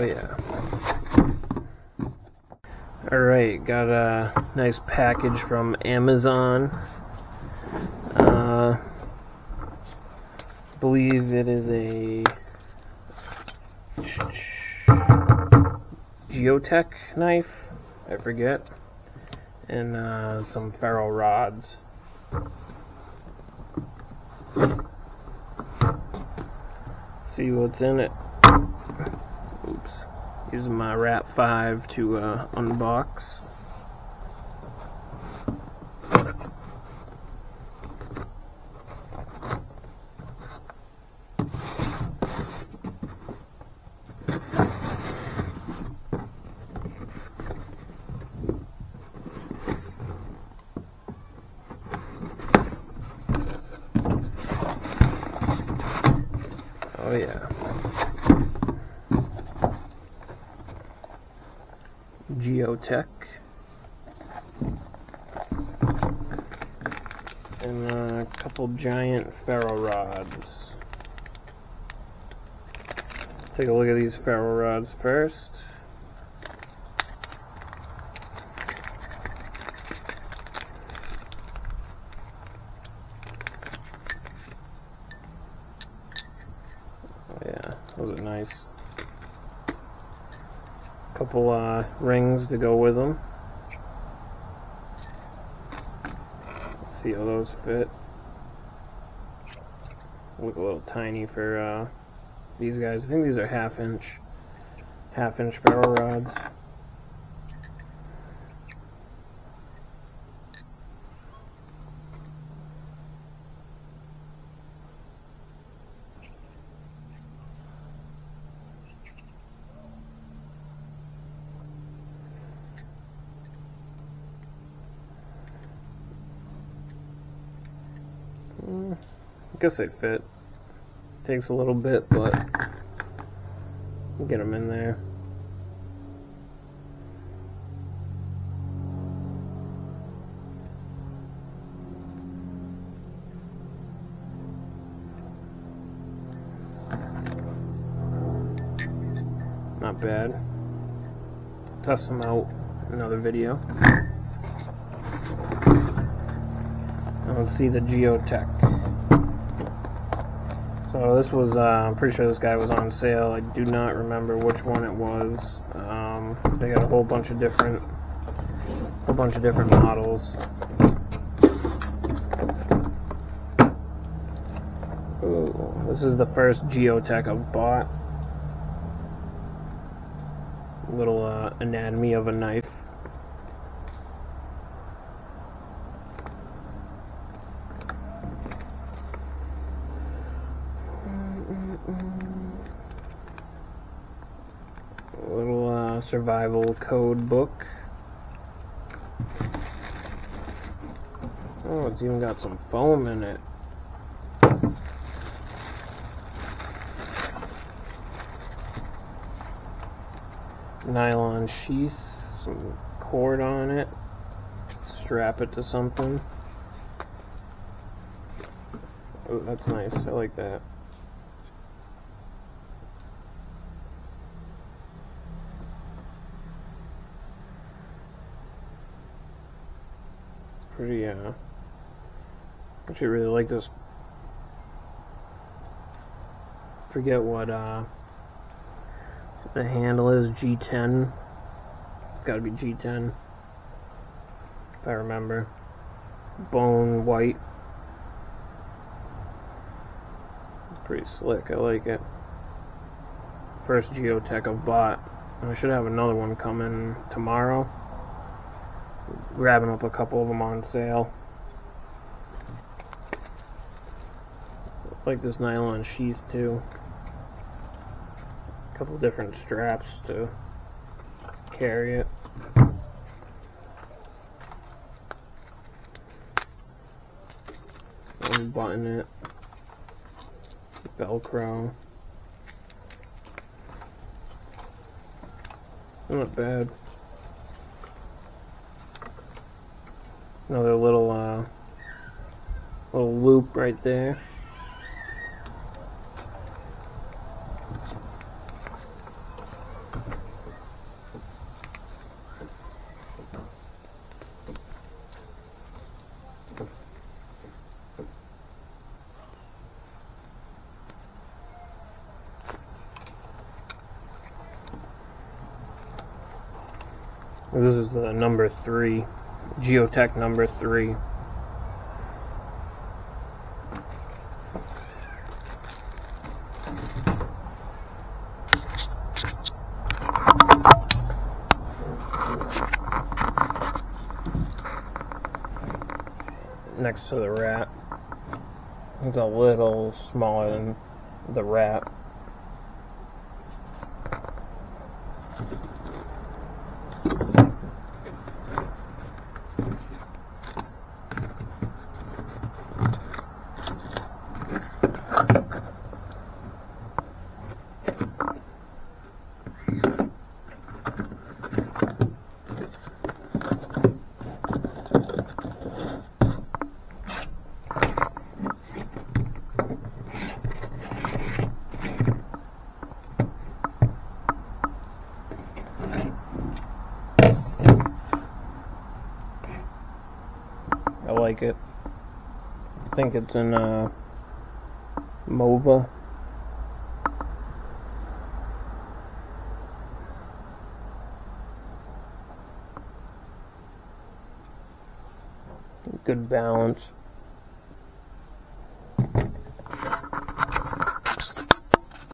Oh yeah. Alright, got a nice package from Amazon. Uh, believe it is a Jeo Tec knife, I forget, and uh, some ferro rods. See what's in it. Oops. Using my Rat 5 to uh, unbox. Oh yeah. Jeo Tec. And uh, a couple giant ferro rods. Take a look at these ferro rods first. Oh yeah, those are nice. Couple uh, rings to go with them. Let's see how those fit. Look a little tiny for uh, these guys. I think these are half inch, half inch ferro rods. Guess they fit. Takes a little bit, but get them in there. Not bad. Test them out another video. Let's see the Jeo Tec. So this was, uh, I'm pretty sure this guy was on sale. I do not remember which one it was. Um, they got a whole bunch of different, whole bunch of different models. Ooh, this is the first Jeo Tec I've bought. Little uh, anatomy of a knife. A little uh, survival code book. Oh, it's even got some foam in it. Nylon sheath, some cord on it. Strap it to something. Oh, that's nice. I like that. Pretty uh actually really like this forget what uh the handle is G10 it's gotta be G10 if I remember. Bone white. Pretty slick I like it. First Jeo Tec I've bought. I should have another one coming tomorrow grabbing up a couple of them on sale. Like this nylon sheath too. A couple different straps to carry it. Unbutton it. Velcro. Not bad. Another little, uh, little loop right there. This is the number three. Jeo Tec number three. Next to the rat. It's a little smaller than the rat. I like it. I think it's in uh, Mova. Good balance.